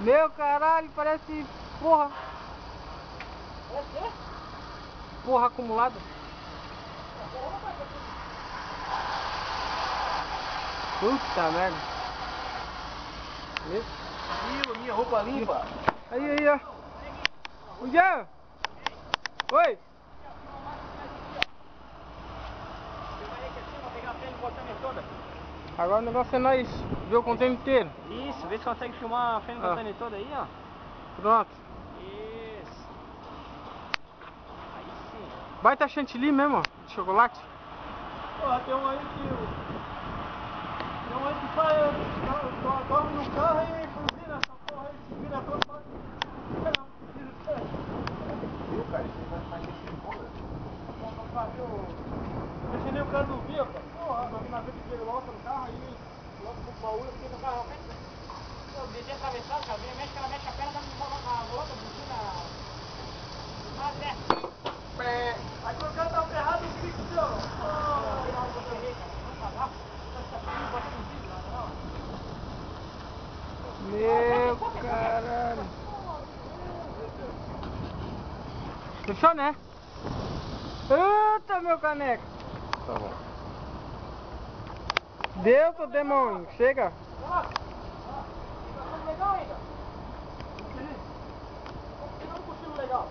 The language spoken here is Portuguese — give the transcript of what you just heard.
Meu caralho, parece porra. É quê? Porra acumulada. Puta merda. Ih, minha roupa limpa. Aí, aí, ó. O Jean. Oi. Agora o negócio é nós ver o container inteiro. Isso, vê se consegue filmar a frente do Ah. container toda aí, ó. Pronto. Isso. Aí sim. Baita chantilly mesmo, ó, de chocolate. Porra, tem um aí que. Tem um aí que faz. do- Dorme no carro e buzina essa porra aí, se vira todo pra. Viu, cara? Isso vai fazer bolo. Deixa nem o cara não via, cara. Porra, na que ele volta no carro aí, logo pro baú, eu fiquei no carro frente. Eu devia atravessar, cara. Vem, mexe, ela mexe a perna, dá na volta, buzina. Mas é. Aí quando o cara tá ferrado, eu fico assim, ó. Meu caralho. Fechou, né? Eita, meu caneco. Tá bom. Deu, seu demônio. Chega. Legal ainda. Não tem um cochilo legal.